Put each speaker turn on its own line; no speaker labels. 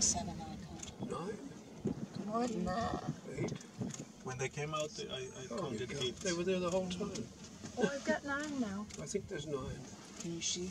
Seven I counted.
Nine?
More than that.
Eight?
When they came out, I, I
Oh,
counted eight.
They were there the whole oh, time.
Oh, I've got nine now.
I think there's nine.
Can you see?